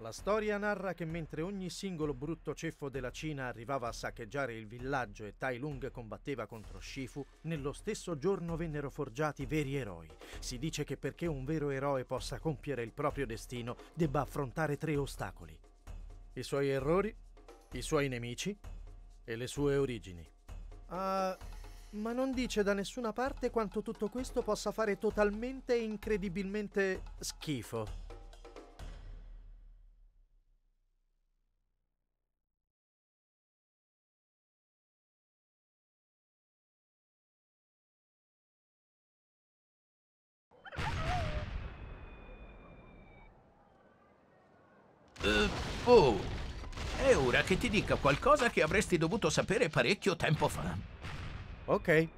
La storia narra che mentre ogni singolo brutto ceffo della Cina arrivava a saccheggiare il villaggio e Tai Lung combatteva contro Shifu, nello stesso giorno vennero forgiati veri eroi. Si dice che perché un vero eroe possa compiere il proprio destino, debba affrontare tre ostacoli. I suoi errori, i suoi nemici e le sue origini. Ah, ma non dice da nessuna parte quanto tutto questo possa fare totalmente e incredibilmente schifo. Oh, è ora che ti dica qualcosa che avresti dovuto sapere parecchio tempo fa. Ok.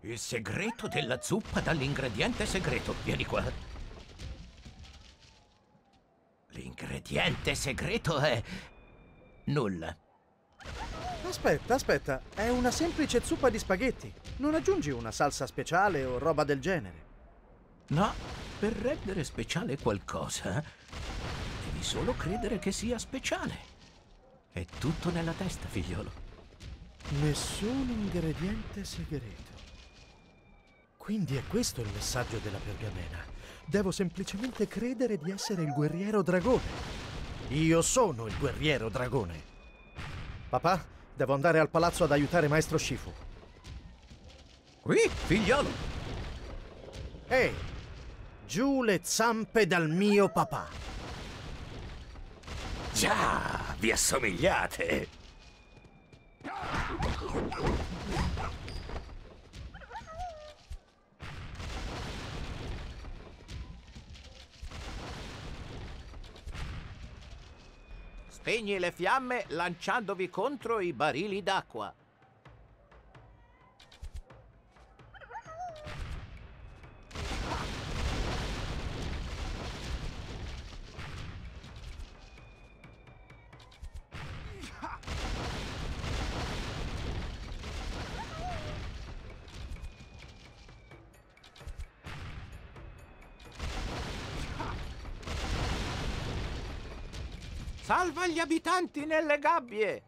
Il segreto della zuppa dall'ingrediente segreto. Vieni qua. L'ingrediente segreto è... nulla. Aspetta, aspetta, è una semplice zuppa di spaghetti. Non aggiungi una salsa speciale o roba del genere. No, per rendere speciale qualcosa, devi solo credere che sia speciale. È tutto nella testa, figliolo. Nessun ingrediente segreto. Quindi è questo il messaggio della pergamena. Devo semplicemente credere di essere il guerriero dragone. Io sono il guerriero dragone. Papà, devo andare al palazzo ad aiutare maestro Shifu. Qui, figliolo. Ehi, giù le zampe dal mio papà. Già, vi assomigliate. Spegni le fiamme lanciandovi contro i barili d'acqua. Salva gli abitanti nelle gabbie!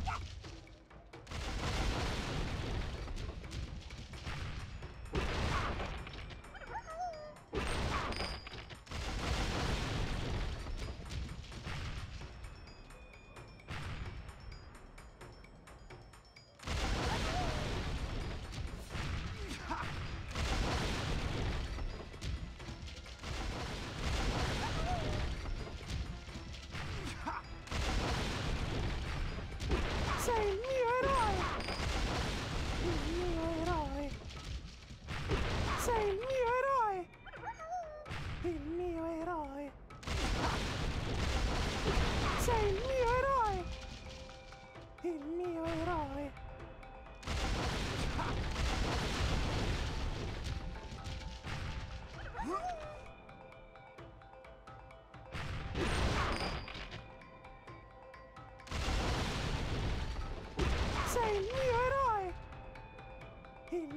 Sei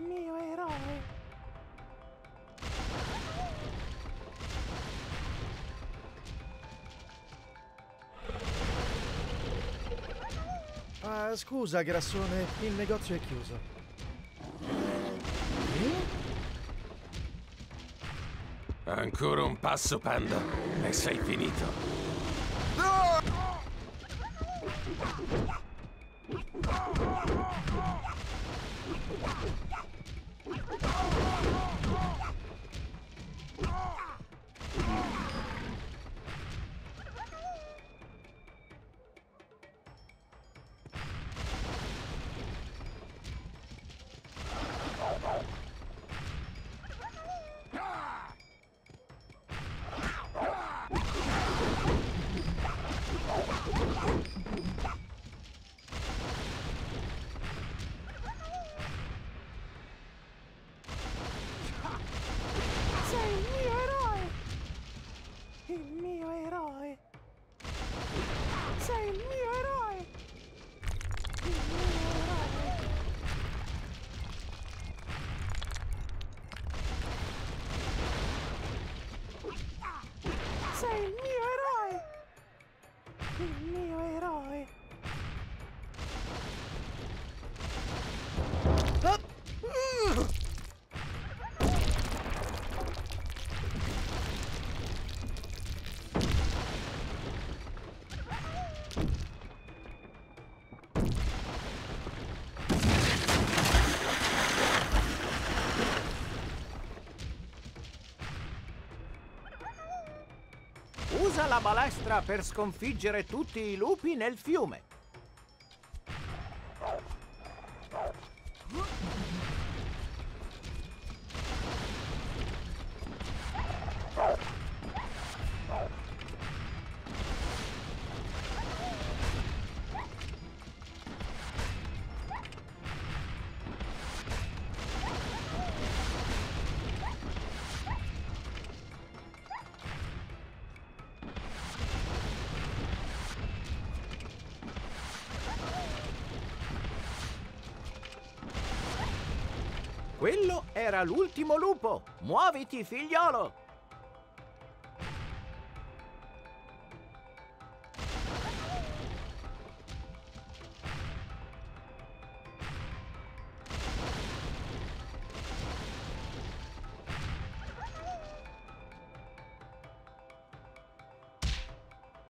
mio eroe! Ah, scusa, Grassone, il negozio è chiuso. Eh? Ancora un passo, Panda, e sei finito. No! La balestra per sconfiggere tutti i lupi nel fiume. Quello era l'ultimo lupo. Muoviti, figliolo!